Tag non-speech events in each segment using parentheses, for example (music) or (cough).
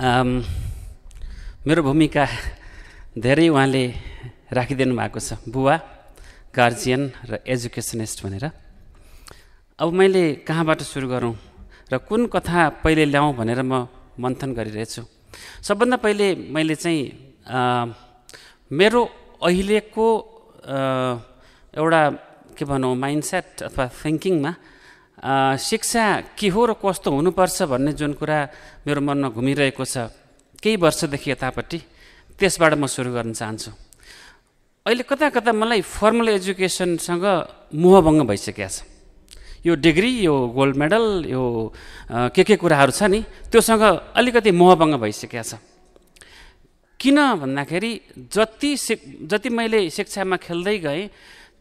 मेरो भूमिका धेरै उहाँले राखिदिनु भएको छ। बुवा गार्जियन र एजुकेसनिस्ट भनेर। अब मैले कहाँबाट सुरु गरौँ र कुन कथा पहिले ल्याउँ भनेर म मन्थन गरिरहेछु। सबभन्दा पहिले मैले चाहिँ मेरो अहिलेको एउटा के भनौँ माइन्डसेट अथवा थिङ्किङमा शिक्षा के हो र कस्तो हुनुपर्छ भन्ने जुन कुरा मेरो मनमा घुमिरहेको छ केही वर्षदेखि यतापट्टि त्यसबाट म सुरु गर्न चाहन्छु। अहिले कता कता मलाई फर्मल एजुकेसनसँग मोहभङ्ग भइसकेको छ। यो डिग्री यो गोल्ड मेडल यो के के कुराहरू छ नि त्योसँग अलिकति मोहभङ्ग भइसकेको छ। किन भन्दाखेरि जति सिक जति मैले शिक्षामा खेल्दै गएँ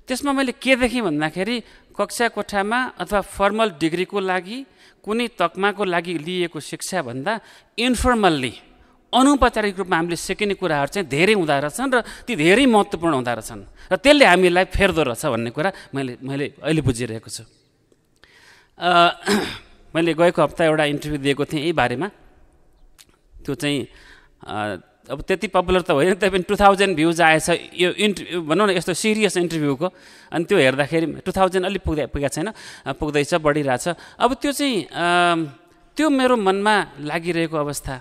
त्यसमा मैले के देखेँ भन्दाखेरि कक्षा कोठामा अथवा फर्मल डिग्रीको लागि कुनै तकमाको लागि लिएको शिक्षाभन्दा इन्फर्मल्ली अनौपचारिक रूपमा हामीले सिकिने कुराहरू चाहिँ धेरै हुँदो रहेछन् र ती धेरै महत्त्वपूर्ण हुँदो रहेछन्। र त्यसले हामीलाई फेर्दो रहेछ भन्ने कुरा मैले मैले अहिले बुझिरहेको छु। मैले गएको हप्ता एउटा इन्टरभ्यू दिएको थिएँ यही बारेमा। त्यो चाहिँ अब त्यति पपुलर त होइन त्यही पनि टु थाउजन्ड भ्युज आएछ। यो इन्टरभ्यू भनौँ न यस्तो सिरियस इन्टरभ्यूको अनि त्यो हेर्दाखेरि टु थाउजन्ड अलिक पुग्दै पुगेको छैन। पुग्दैछ बढिरहेछ। अब त्यो चाहिँ त्यो मेरो मनमा लागिरहेको अवस्था।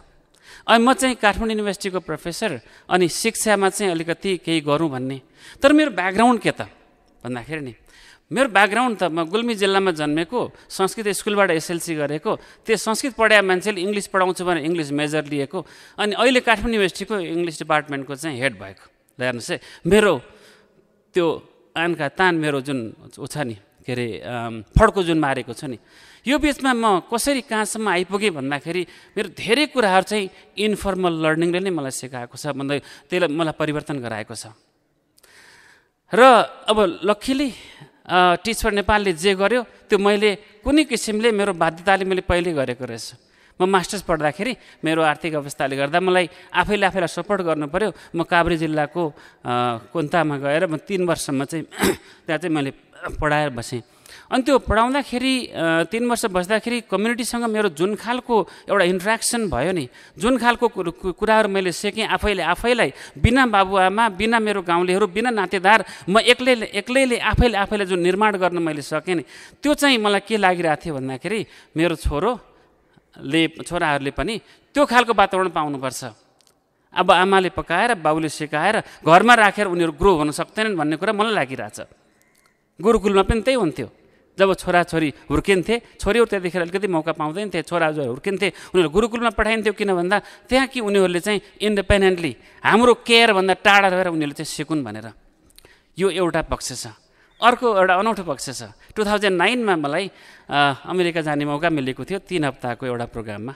अनि म चाहिँ काठमाडौँ युनिभर्सिटीको प्रोफेसर अनि शिक्षामा चाहिँ अलिकति केही गरौँ भन्ने। तर मेरो ब्याकग्राउन्ड के त? भन्दाखेरि नि मेरो ब्याकग्राउन्ड त म गुल्मी जिल्लामा जन्मेको संस्कृत स्कुलबाट एसएलसी गरेको। त्यो संस्कृत पढाए मान्छेले इङ्ग्लिस पढाउँछु भनेर इङ्ग्लिस मेजर लिएको अनि अहिले काठमाडौँ युनिभर्सिटीको इङ्ग्लिस डिपार्टमेन्टको चाहिँ हेड भएको। हेर्नुहोस् है मेरो त्यो आनका तान मेरो जुन ऊ छ नि के अरे फड्को जुन मारेको छ नि यो बिचमा म कसरी कहाँसम्म आइपुगेँ भन्दाखेरि मेरो धेरै कुराहरू चाहिँ इन्फर्मल लर्निङले नै मलाई सिकाएको छ भन्दा त्यसलाई मलाई परिवर्तन गराएको छ। र अब लक्कीली टिच फर नेपालले जे गर्यो त्यो मैले कुनै किसिमले मेरो बाध्यताले मैले पहिले गरेको रहेछ। म मास्टर्स पढ्दाखेरि मेरो आर्थिक अवस्थाले गर्दा मलाई आफैले आफैलाई सपोर्ट गर्नु पऱ्यो म काभ्रे जिल्लाको कोन्तामा गएर म तिन वर्षसम्म चाहिँ (clears throat) त्यहाँ चाहिँ मैले पढाएर बसेँ। अनि त्यो पढाउँदाखेरि तिन वर्ष बस्दाखेरि कम्युनिटीसँग मेरो जुन खालको एउटा इन्ट्रेक्सन भयो नि जुन खालको कुराहरू मैले सिकेँ आफैले आफैलाई बिना बाबुआमा बिना मेरो गाउँलेहरू बिना नातेदार म एक्लैले एक्लैले आफैले आफैलाई जुन निर्माण गर्न मैले सकेँ नि त्यो चाहिँ मलाई के लागिरहेको थियो भन्दाखेरि मेरो छोरोले छोराहरूले पनि त्यो खालको वातावरण पाउनुपर्छ। अब आमाले पकाएर बाबुले सिकाएर घरमा राखेर उनीहरू ग्रो हुन सक्दैनन् भन्ने कुरा मलाई लागिरहेछ। गुरुकुलमा पनि त्यही हुन्थ्यो। जब छोराछोरी हुर्किन्थे छोरीहरू त्यतिखेर अलिकति मौका पाउँदैन थिए छोराछोरी हुर्किन्थे उनीहरू गुरुकुलमा पठाइन्थ्यो किन भन्दा त्यहाँ कि उनीहरूले चाहिँ इन्डिपेन्डेन्टली हाम्रो केयरभन्दा टाढा रहेर उनीहरूले चाहिँ सिकुन् भनेर। यो एउटा पक्ष छ। अर्को एउटा अनौठो पक्ष छ। टु थाउजन्ड नाइनमा मलाई अमेरिका जाने मौका मिलेको थियो तिन हप्ताको एउटा प्रोग्राममा।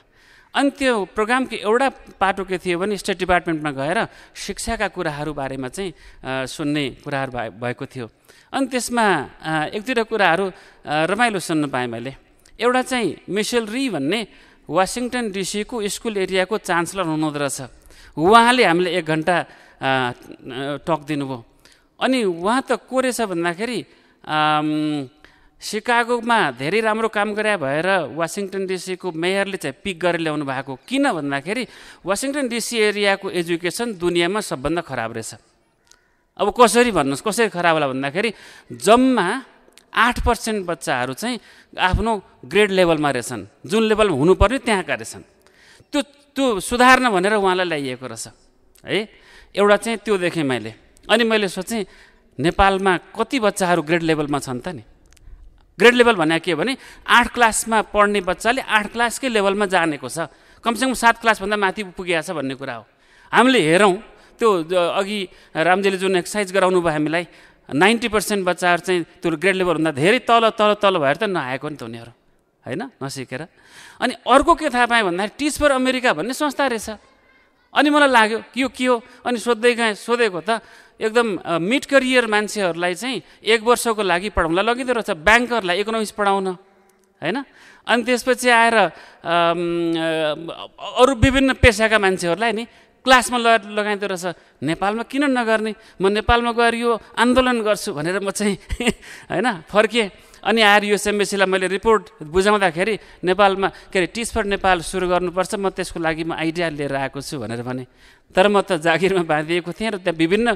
अनि त्यो प्रोग्रामको एउटा पाटो के थियो भने स्टेट डिपार्टमेन्टमा गएर शिक्षाका कुराहरू बारेमा चाहिँ सुन्ने कुराहरू भएको थियो। अनि त्यसमा एक दुईवटा कुराहरू रमाइलो सुन्न पाएँ मैले। एउटा चाहिँ मिसेल री भन्ने वासिङटन डिसीको स्कुल एरियाको चान्सलर हुनुहुँदो रहेछ। उहाँले हामीले एक घन्टा टक दिनुभयो। अनि उहाँ त को रहेछ भन्दाखेरि सिकागोमा धेरै राम्रो काम गरे भएर वासिङटन डिसीको मेयरले चाहिँ पिक गरेर ल्याउनु भएको किन भन्दाखेरि वासिङटन डिसी एरियाको एजुकेसन दुनियाँमा सबभन्दा खराब रहेछ। अब कसरी भन्नुहोस् कसरी खराब होला भन्दाखेरि जम्मा आठ पर्सेन्ट बच्चाहरू चाहिँ आफ्नो ग्रेड लेभलमा रहेछन्। जुन लेभलमा हुनुपर्ने त्यहाँका रहेछन्। त्यो त्यो सुधार्न भनेर उहाँलाई ल्याइएको रहेछ। है? एउटा चाहिँ त्यो देखेँ मैले। अनि मैले सोचेँ नेपालमा कति बच्चाहरू ग्रेड लेभलमा छन् त नि? ग्रेड लेभल भने के भने आठ क्लासमा पढ्ने बच्चाले आठ क्लासकै लेभलमा जानेको छ। कमसेकम सात क्लासभन्दा माथि पुगेको छ भन्ने कुरा हो। हामीले हेरौँ त्यो अघि रामजीले जुन एक्सर्साइज गराउनु भयो हामीलाई नाइन्टी पर्सेन्ट बच्चाहरू चाहिँ त्यो ग्रेड लेभलभन्दा धेरै तल तल तल भएर त नआएको नि त उनीहरू। होइन? नसिकेर। अनि अर्को के थाहा पाएँ भन्दाखेरि टिच फर अमेरिका भन्ने संस्था रहेछ। अनि मलाई लाग्यो यो के हो? अनि सोध्दै गएँ सोधेको त एकदम मिड करियर मान्छेहरूलाई चाहिँ एक वर्षको लागि पढाउँला। लगिँदो रहेछ ब्याङ्करलाई इकोनोमिक्स पढाउन होइन? अनि त्यसपछि आएर अरू विभिन्न पेसाका मान्छेहरूलाई नि क्लासमा ल लगाइँदो रहेछ नेपालमा किन नगर्ने? म नेपालमा गएर यो आन्दोलन गर्छु भनेर म चाहिँ (laughs) होइन फर्केँ। अनि आएर युएसएमबिसीलाई मैले रिपोर्ट बुझाउँदाखेरि नेपालमा के अरे टिच फर नेपाल सुरु गर्नुपर्छ। म त्यसको लागि म आइडिया लिएर आएको छु भनेर भने। तर म त जागिरमा बाँधिएको थिएँ र त्यहाँ विभिन्न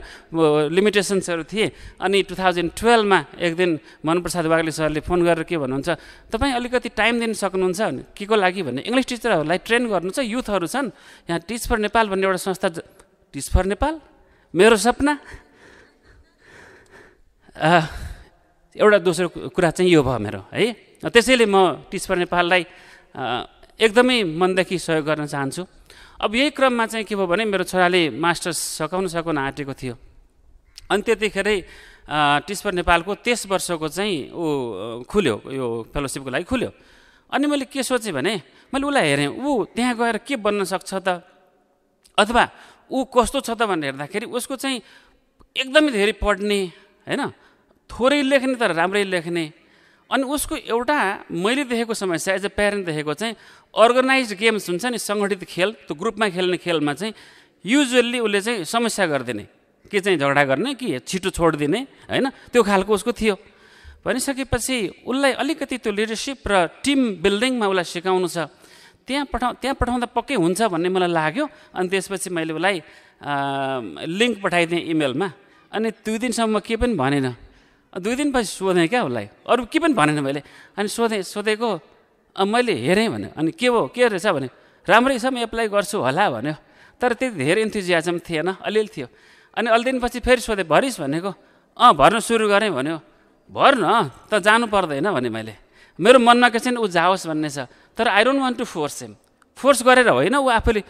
लिमिटेसन्सहरू थिएँ। अनि टु थाउजन्ड टुवेल्भमा एक दिन मनप्रसाद वाग्ले सरले फोन गरेर के भन्नुहुन्छ तपाईँ अलिकति टाइम दिन सक्नुहुन्छ भने के को लागि भने इङ्ग्लिस टिचरहरूलाई ट्रेन गर्नु छ। युथहरू छन्। यहाँ टिच फर नेपाल भन्ने एउटा संस्था टिच फर नेपाल? मेरो सपना? एउटा दोस्रो कुरा चाहिँ यो भयो मेरो है? त्यसैले म टिच फर नेपाललाई एकदमै मनदेखि सहयोग गर्न चाहन्छु। अब यही क्रममा चाहिँ के भयो भने मेरो छोराले मास्टर्स सकाउन सकाउन आँटेको थियो। अनि त्यतिखेरै टिच फर नेपालको त्यस वर्षको चाहिँ ऊ खुल्यो यो फेलोसिपको लागि खुल्यो। अनि मैले के सोचेँ भने मैले उसलाई हेरेँ ऊ त्यहाँ गएर के बन्न सक्छ त? अथवा ऊ कस्तो छ त? भनेर हेर्दाखेरि उसको चाहिँ एकदमै धेरै पढ्ने होइन? थोरै लेख्ने तर राम्रै लेख्ने। अनि उसको एउटा मैले देखेको समस्या एज अ प्यारेन्ट देखेको चाहिँ अर्गनाइज गेम्स हुन्छ नि सङ्गठित खेल त्यो ग्रुपमा खेल्ने खेलमा चाहिँ युजली उसले चाहिँ समस्या गरिदिने। के चाहिँ झगडा गर्ने कि छिटो छोडिदिने होइन? त्यो खालको उसको थियो। भनिसकेपछि उसलाई अलिकति त्यो लिडरसिप र टिम बिल्डिङमा उसलाई सिकाउनु छ। त्यहाँ पठाउ त्यहाँ पठाउँदा पक्कै हुन्छ भन्ने मलाई लाग्यो। अनि त्यसपछि मैले उसलाई लिङ्क पठाइदिएँ इमेलमा अनि दुई दिनसम्म के पनि भनेन। दुई दिनपछि सोधेँ क्या उसलाई। अरू के पनि भनेन मैले। अनि सोधेँ सोधेको मैले हेरेँ भन्यो। अनि के हो के रहेछ भने राम्रै छ म एप्लाई गर्छु होला भन्यो। तर त्यति धेरै इन्थुजियाजम थिएन अलिअलि थियो। अनि अलि दिनपछि फेरि सोधेँ भरिस् भनेको। अँ भर्न सुरु गरेँ भन्यो। भर न त जानु पर्दैन भने मैले। मेरो मनमा के छैन ऊ जाओस् भन्ने छ। तर I don't want to force him force गरेर होइन ऊ आफूले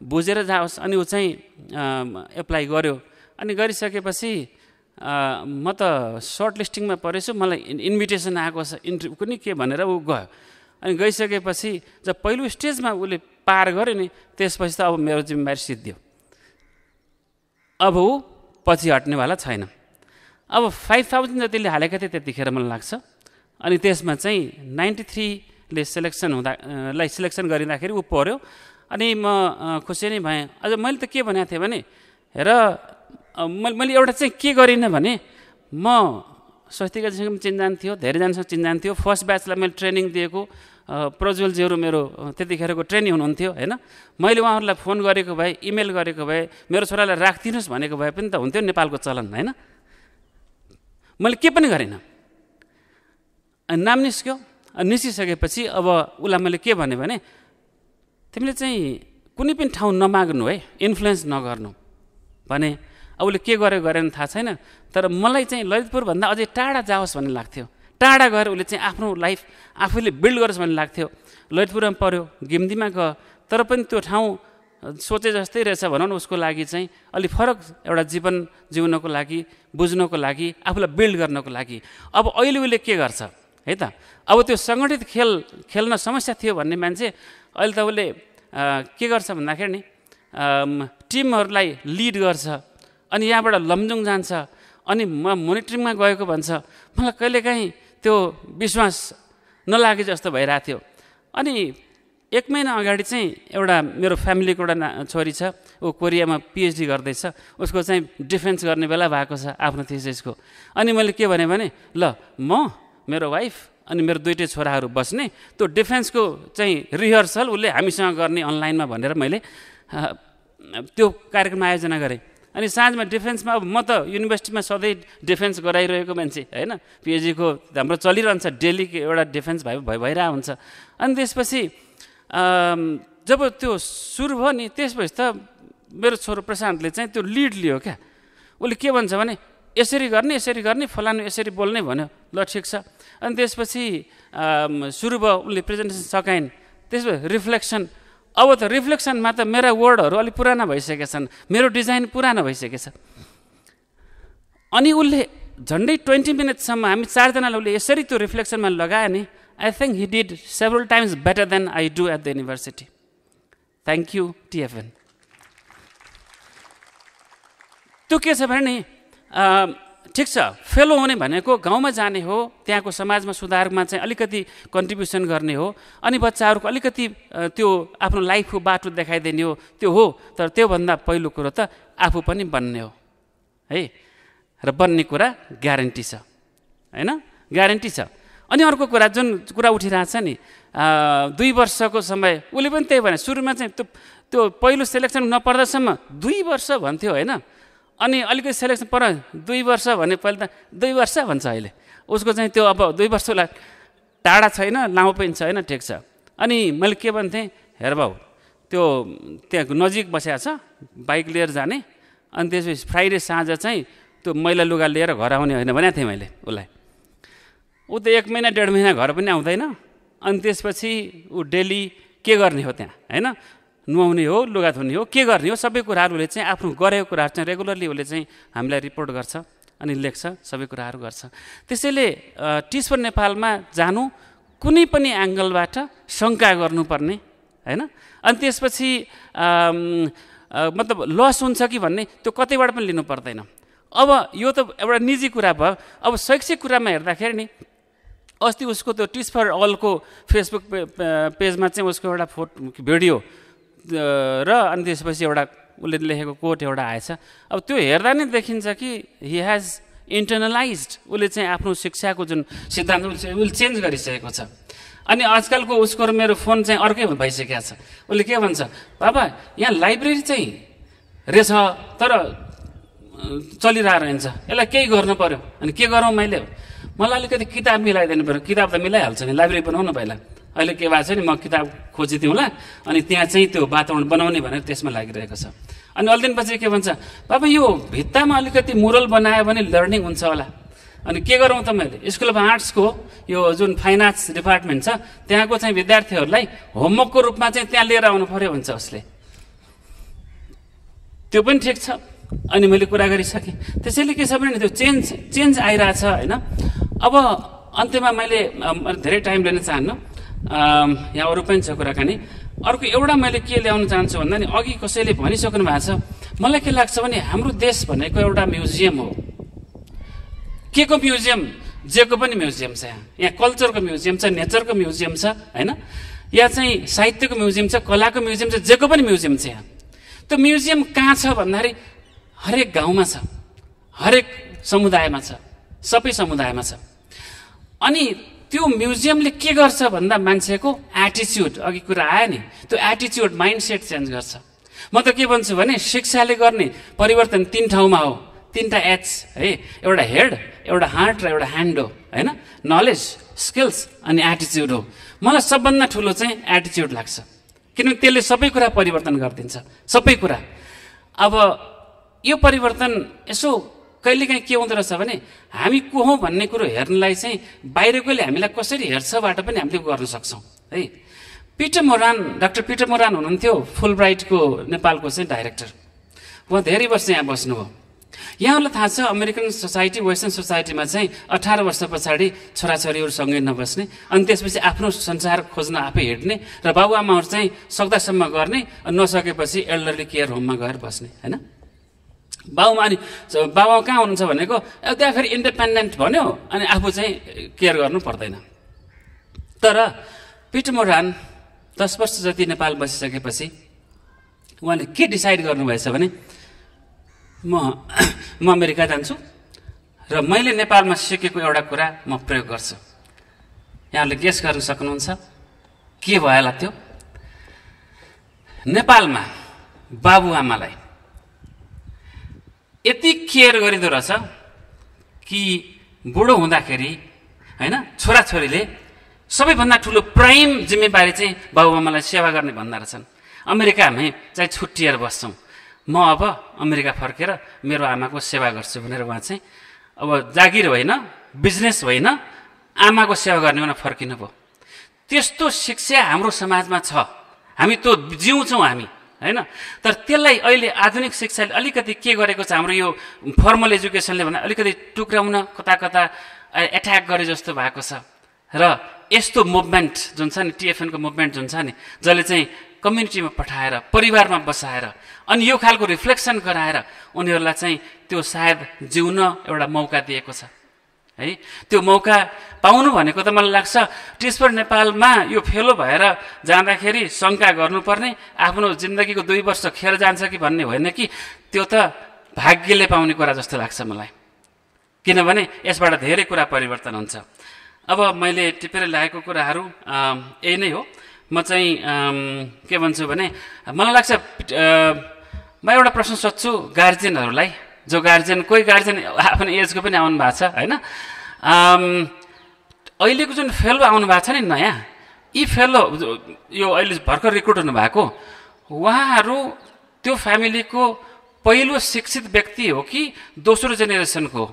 बुझेर जाओस्। अनि ऊ चाहिँ एप्लाई गर्यो। अनि गरिसकेपछि म त सर्ट लिस्टिङमा परेछु मलाई इन्भिटेसन आएको छ इन्टरभ्यू पनि के भनेर ऊ गयो। अनि गइसकेपछि जब पहिलो स्टेजमा उसले पार गर्यो नि त्यसपछि त अब मेरो जिम्मेवारी सिद्धियो। अब ऊ पछि हट्नेवाला छैन। अब फाइभ थाउजन्ड जतिले हालेका थिए त्यतिखेर मलाई लाग्छ। अनि त्यसमा चाहिँ नाइन्टी थ्रीले सेलेक्सन हुँदा लाई सेलेक्सन गरिँदाखेरि ऊ पऱ्यो अनि म खुसी नै भएँ। अझ मैले त के भनेको थिएँ भने हेर मैले मैले एउटा चाहिँ के गरिनँ भने म स्वस्तिकाजीसँग चिन्जान थियो धेरैजनासँग चिन्जान थियो। फर्स्ट ब्याचलाई मैले ट्रेनिङ दिएको प्रज्वलजीहरू मेरो त्यतिखेरको ट्रेनिङ हुनुहुन्थ्यो होइन? मैले उहाँहरूलाई फोन गरेको भए इमेल गरेको भए मेरो छोरालाई राखिदिनुहोस् भनेको भए पनि त हुन्थ्यो नेपालको चलन होइन? मैले के पनि गरिनँ। नाम निस्क्यो। निस्किसकेपछि अब उसलाई मैले के भने भने तिमीले चाहिँ कुनै पनि ठाउँ नमाग्नु है इन्फ्लुएन्स नगर्नु। भने अब उसले के गर्यो गरेन थाहा छैन तर मलाई चाहिँ ललितपुरभन्दा अझै टाढा जाओस् भन्ने लाग्थ्यो। टाढा गएर उसले चाहिँ आफ्नो लाइफ आफूले बिल्ड गरोस् भन्ने लाग्थ्यो। ललितपुरमा पऱ्यो गिम्दीमा गयो तर पनि त्यो ठाउँ सोचे जस्तै रहेछ भनौँ न उसको लागि चाहिँ अलिक फरक एउटा जीवन जिउनको लागि बुझ्नको लागि आफूलाई बिल्ड गर्नको लागि। अब अहिले उसले के गर्छ है त? अब त्यो सङ्गठित खेल खेल्न समस्या थियो भन्ने मान्छे अहिले त उसले के गर्छ भन्दाखेरि नि टिमहरूलाई लिड गर्छ। अनि यहाँबाट लमजुङ जान्छ अनि म मोनिटरिङमा गएको भन्छ मलाई कहिलेकाहीँ त्यो विश्वास नलागे जस्तो भइरहेको थियो। अनि एक महिना अगाडि चाहिँ एउटा मेरो फ्यामिलीको एउटा छोरी छ ऊ कोरियामा पिएचडी गर्दैछ उसको चाहिँ डिफेन्स गर्ने बेला भएको छ आफ्नो थिसिसको अनि मैले के भने ल म मेरो वाइफ अनि मेरो दुइटै छोराहरू बस्ने त्यो डिफेन्सको चाहिँ रिहर्सल उसले हामीसँग गर्ने अनलाइनमा भनेर मैले त्यो कार्यक्रम आयोजना गरेँ। अनि साँझमा डिफेन्समा अब म त युनिभर्सिटीमा सधैँ डिफेन्स गराइरहेको मान्छे होइन? पिएचडीको हाम्रो चलिरहन्छ डेली एउटा डिफेन्स भइ भइरहेको हुन्छ अनि त्यसपछि जब त्यो सुरु भयो नि त्यसपछि त मेरो छोरो प्रशान्तले चाहिँ त्यो लिड लियो क्या। उसले के भन्छ भने यसरी गर्ने यसरी गर्ने फलानु यसरी बोल्ने भन्यो। ल ठिक छ। अनि त्यसपछि सुरु भयो उसले प्रेजेन्टेसन सकाइन् त्यसपछि रिफ्लेक्सन अब त रिफ्लेक्सनमा त मेरा वर्डहरू अलिक पुराना भइसकेका छन्। मेरो डिजाइन पुरानो भइसकेछ अनि उसले झन्डै ट्वेन्टी मिनटसम्म हामी चारजनालाई उसले यसरी त्यो रिफ्लेक्सनमा लगायो नि I think he did several times better than I do at the university thank you टिएफएन त्यो के छ भने ठिक छ। फेलो हुने भनेको गाउँमा जाने हो त्यहाँको समाजमा सुधारमा चाहिँ अलिकति कन्ट्रिब्युसन गर्ने हो अनि बच्चाहरूको अलिकति त्यो आफ्नो लाइफको बाटो देखाइदिने हो त्यो हो तर त्योभन्दा पहिलो कुरो त आफू पनि बन्ने हो। है? र बन्ने कुरा ग्यारेन्टी छ। होइन? ग्यारेन्टी छ। अनि अर्को कुरा जुन कुरा उठिरहेको छ नि दुई वर्षको समय उसले पनि त्यही भने सुरुमा चाहिँ त्यो त्यो पहिलो सेलेक्सन नपर्दासम्म दुई वर्ष भन्थ्यो होइन? अनि अलिकति सेलेक्सन पर दुई वर्ष भने पहिले त दुई वर्ष भन्छ अहिले। उसको चाहिँ त्यो अब दुई वर्षलाई टाढा छैन लामो पनि छैन ठिक छ। अनि मैले के भन्थेँ हेर भाउ त्यो त्यहाँ नजिक बसेको छ बाइक लिएर जाने। अनि त्यसपछि फ्राइडे साँझ चाहिँ त्यो मैला लुगा लिएर घर आउने होइन भनेको थिएँ मैले उसलाई। ऊ त एक महिना डेढ महिना घर पनि आउँदैन। अनि त्यसपछि ऊ डेली के गर्ने हो त्यहाँ होइन? नुहाउने हो लुगा धुने हो के गर्ने हो सबै कुराहरू उसले चाहिँ आफ्नो गरेको कुराहरू चाहिँ रेगुलरली उसले चाहिँ हामीलाई रिपोर्ट गर्छ अनि लेख्छ सबै कुराहरू गर्छ। त्यसैले टिस्पर नेपालमा जानु कुनै पनि एङ्गलबाट शङ्का गर्नुपर्ने होइन? अनि त्यसपछि मतलब लस हुन्छ कि भन्ने त्यो कतैबाट पनि लिनु पर्दैन। अब यो त एउटा निजी कुरा भयो। अब शैक्षिक कुरामा हेर्दाखेरि नि अस्ति उसको त्यो टिस फर अलको फेसबुक पेजमा चाहिँ उसको एउटा फोटो भिडियो र अनि त्यसपछि एउटा उसले लेखेको कोट एउटा आएछ। अब त्यो हेर्दा नै देखिन्छ कि हि हेज इन्टरनलाइज उसले चाहिँ आफ्नो शिक्षाको जुन सिद्धान्त उसले चेन्ज गरिसकेको छ। अनि आजकलको उसको मेरो फोन चाहिँ अर्कै भइसकेको छ। उसले के भन्छ बाबा यहाँ लाइब्रेरी चाहिँ रहेछ तर चलिरहेको रहन्छ। यसलाई केही गर्नु पऱ्यो अनि के गरौँ मैले? मलाई अलिकति किताब मिलाइदिनु पऱ्यो किताब त मिलाइहाल्छ नि लाइब्रेरी बनाउनु पहिला अहिले के भएको छ नि म किताब खोजिदिउँला अनि त्यहाँ चाहिँ त्यो वातावरण बनाउने भनेर त्यसमा लागिरहेको छ। अनि अलि दिनपछि के भन्छ बाबा यो भित्तामा अलिकति मुरल बनायो भने लर्निङ हुन्छ होला। अनि के गरौँ त मैले? स्कुल अफ आर्ट्सको यो जुन फाइन आर्ट्स डिपार्टमेन्ट छ त्यहाँको चाहिँ विद्यार्थीहरूलाई होमवर्कको रूपमा चाहिँ त्यहाँ लिएर आउनु पऱ्यो भन्छ उसले। त्यो पनि ठिक छ। अनि मैले कुरा गरिसकेँ। त्यसैले के छ भने त्यो चेन्ज चेन्ज आइरहेछ होइन। अब अन्त्यमा मैले धेरै टाइम लिन चाहन्न। यहाँ अरू पनि छ कुराकानी। अर्को एउटा मैले के ल्याउन चाहन्छु भन्दा नि अघि कसैले भनिसक्नु भएको छ मलाई के लाग्छ भने हाम्रो देश भनेको एउटा म्युजियम हो। के को म्युजियम? जेको पनि म्युजियम छ यहाँ। यहाँ कल्चरको म्युजियम छ नेचरको म्युजियम छ होइन? यहाँ चाहिँ साहित्यको म्युजियम छ कलाको म्युजियम छ जेको पनि म्युजियम छ यहाँ। त्यो म्युजियम कहाँ छ भन्दाखेरि हरेक गाउँमा छ हरेक समुदायमा छ सबै समुदायमा छ। अनि त्यो म्युजियमले के गर्छ भन्दा मान्छेको एटिच्युड अघि कुरा आयो नि त्यो एटिच्युड माइन्ड सेट चेन्ज गर्छ। म त के भन्छु भने शिक्षाले गर्ने परिवर्तन तिन ठाउँमा हो। तिनवटा एच है एउटा हेड एउटा हार्ट र एउटा ह्यान्ड हो होइन? नलेज स्किल्स अनि एटिच्युड हो। मलाई सबभन्दा ठुलो चाहिँ एटिच्युड लाग्छ। किनभने त्यसले सबै कुरा परिवर्तन गरिदिन्छ। सबै कुरा। अब यो परिवर्तन यसो कहिलेकाहीँ के हुँदो रहेछ भने हामी को हौँ? भन्ने कुरो हेर्नलाई चाहिँ बाहिरकोले हामीलाई कसरी हेर्छबाट पनि हामीले गर्न सक्छौँ। है? Peter Moran doctor Peter Moran हुनुहुन्थ्यो फुल ब्राइटको नेपालको चाहिँ डाइरेक्टर। उहाँ धेरै वर्ष यहाँ बस्नुभयो। यहाँलाई थाहा छ अमेरिकन सोसाइटी वेस्टर्न सोसाइटीमा चाहिँ अठार वर्ष पछाडि छोराछोरीहरूसँगै नबस्ने अनि त्यसपछि आफ्नो संसार खोज्न आफै हिँड्ने र बाबुआमाहरू चाहिँ सक्दासम्म गर्ने नसकेपछि एल्डरली केयर होममा गएर बस्ने होइन? बाबुमा अनि बाबा कहाँ हुनुहुन्छ भनेको त्यहाँ फेरि इन्डिपेन्डेन्ट भन्यो अनि आफू चाहिँ केयर गर्नु पर्दैन। तर पिटर मोरान दस वर्ष जति नेपाल बसिसकेपछि उहाँले के डिसाइड गर्नुभएछ भने म म अमेरिका जान्छु र मैले नेपालमा सिकेको एउटा कुरा म प्रयोग गर्छु। यहाँले गेस गर्न सक्नुहुन्छ। के भयो होला त्यो? नेपालमा बाबुआमालाई यति केयर गरिँदो रहेछ कि बुढो हुँदाखेरि होइन छोराछोरीले सबैभन्दा ठुलो प्राइम जिम्मेवारी चाहिँ बाबुआमालाई सेवा गर्ने भन्दा रहेछन्। अमेरिकामै चाहिँ छुट्टिएर बस्छौँ। म अब अमेरिका फर्केर मेरो आमाको सेवा गर्छु भनेर उहाँ चाहिँ अब जागिर होइन बिजनेस होइन आमाको सेवा गर्ने भनेर फर्किनु भयो त्यस्तो शिक्षा हाम्रो समाजमा छ। हामी त्यो जिउँछौँ हामी। होइन? तर त्यसलाई अहिले आधुनिक शिक्षाले अलिकति के गरेको छ? हाम्रो यो फर्मल एजुकेसनले भने अलिकति टुक्राउन कता कता एट्याक गरे जस्तो भएको छ। र यस्तो मुभमेन्ट जुन छ नि टिएफएनको मुभमेन्ट जुन छ नि जसले चाहिँ कम्युनिटीमा पठाएर परिवारमा बसाएर अनि यो खालको रिफ्लेक्सन गराएर उनीहरूलाई चाहिँ त्यो सायद जिउन एउटा मौका दिएको छ। है? त्यो मौका पाउनु भनेको त मलाई लाग्छ टिस्पर नेपालमा यो फेलो भएर जाँदाखेरि शङ्का गर्नुपर्ने आफ्नो जिन्दगीको दुई वर्ष खेर जान्छ कि भन्ने होइन कि त्यो त भाग्यले पाउने कुरा जस्तो लाग्छ मलाई। किनभने यसबाट धेरै कुरा परिवर्तन हुन्छ। अब मैले टिपेर ल्याएको कुराहरू यही नै हो। म चाहिँ के भन्छु भने मलाई लाग्छ म एउटा प्रश्न सोध्छु गार्जियनहरूलाई जो गार्जियन कोही गार्जियन आफ्नो एजको पनि आउनु भएको छ होइन? अहिलेको जुन फेलो आउनु भएको छ नि नयाँ यी फेलो यो अहिले भर्खर रिक्रुट हुनुभएको उहाँहरू त्यो फ्यामिलीको पहिलो शिक्षित व्यक्ति हो कि दोस्रो जेनेरेसनको?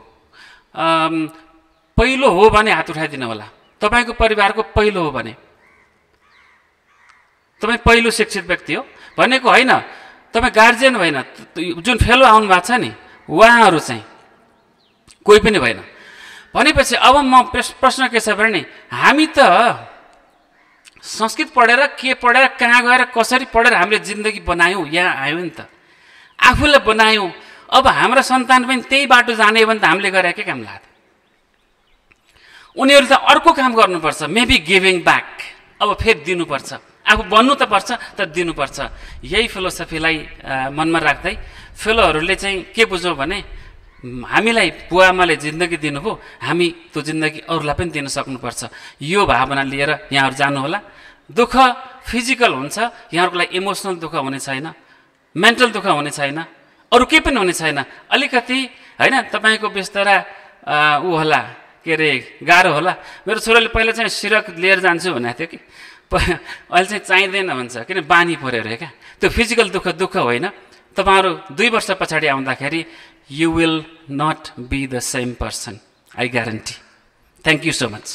पहिलो हो भने हात उठाइदिनु होला। तपाईँको परिवारको पहिलो हो भने। तपाईँ पहिलो शिक्षित व्यक्ति हो। भनेको होइन तपाईँ गार्जियन होइन। जुन फेलो आउनु भएको छ नि उहाँहरू चाहिँ कोही पनि भएन। भनेपछि अब म प्रश- प्रश्न के छ भने हामी त संस्कृत पढेर के पढेर कहाँ गएर कसरी पढेर हामीले जिन्दगी बनायौँ यहाँ आयौँ नि त। आफूलाई बनायौँ। अब हाम्रो सन्तान पनि त्यही बाटो जाने हो भने त हामीले गरेर के काम लाग्यो उनीहरूले त अर्को काम गर्नुपर्छ। मेबी गिभिङ ब्याक अब फेरि दिनुपर्छ। आफू बन्नु त पर्छ तर दिनुपर्छ। यही फिलोसफीलाई मनमा राख्दै फेलोहरूले चाहिँ के बुझौँ भने हामीलाई बुवा आमाले जिन्दगी दिनुभयो हामी त्यो जिन्दगी अरूलाई पनि दिन सक्नुपर्छ। यो भावना लिएर यहाँहरू जानुहोला। दुःख फिजिकल हुन्छ यहाँहरूको लागि इमोसनल दुःख हुने छैन मेन्टल दुःख हुने छैन अरू केही पनि हुने छैन। अलिकति होइन तपाईँको बिस्तारा ऊ होला के अरे गाह्रो होला। मेरो छोराले पहिला चाहिँ सिरक लिएर जान्छु भनेको थियो कि। (laughs) अहिले चाहिँ चाहिँदैन भन्छ किन बानी पऱ्यो अरे क्या? त्यो फिजिकल दुःख दुःख होइन। तपाईँहरू दुई वर्ष पछाडि आउँदाखेरि you will not be the same person I guarantee thank you so much